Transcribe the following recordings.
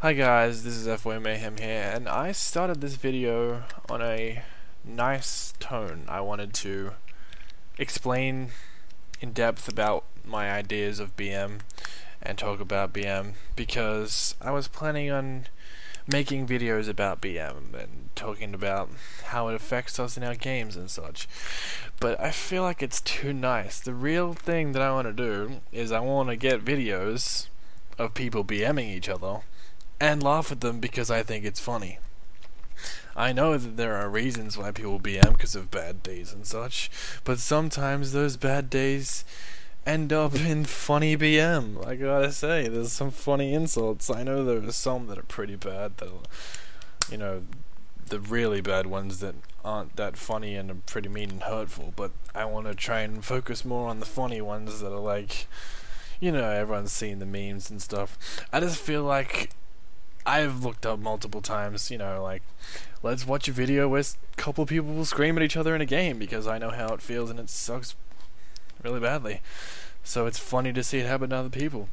Hi guys, this is FY Mayhem here, and I started this video on a nice tone. I wanted to explain in depth about my ideas of BM and talk about BM because I was planning on making videos about BM and talking about how it affects us in our games and such. But I feel like it's too nice. The real thing that I want to do is I want to get videos of people BMing each other and laugh at them because I think it's funny. I know that there are reasons why people BM because of bad days and such, but sometimes those bad days end up in funny BM. I gotta say, there's some funny insults. I know there are some that are pretty bad, that are, you know, the really bad ones that aren't that funny and are pretty mean and hurtful, but I want to try and focus more on the funny ones that are like, you know, everyone's seen the memes and stuff. I just feel like I've looked up multiple times, you know, like, let's watch a video where a couple of people will scream at each other in a game because I know how it feels and it sucks really badly. So it's funny to see it happen to other people.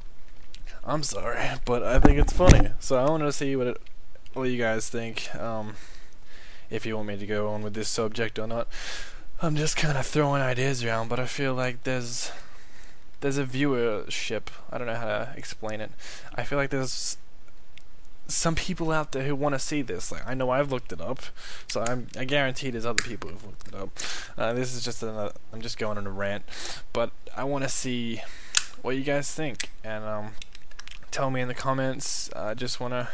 I'm sorry, but I think it's funny. So I want to see what it, what you guys think. Um, if you want me to go on with this subject or not. I'm just kind of throwing ideas around, but I feel like there's there's a viewership. I don't know how to explain it. I feel like there's some people out there who want to see this. Like I know I've looked it up, so I'm I guarantee there's other people who've looked it up. Uh, this is just another. I'm just going on a rant, but I want to see what you guys think and um, tell me in the comments. I just want to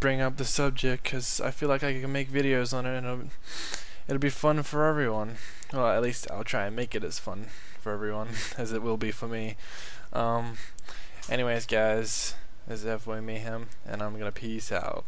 bring up the subject because I feel like I can make videos on it and it'll, it'll be fun for everyone. Well, at least I'll try and make it as fun for everyone as it will be for me. Um, anyways, guys. This is FY Mayhem, and I'm gonna peace out.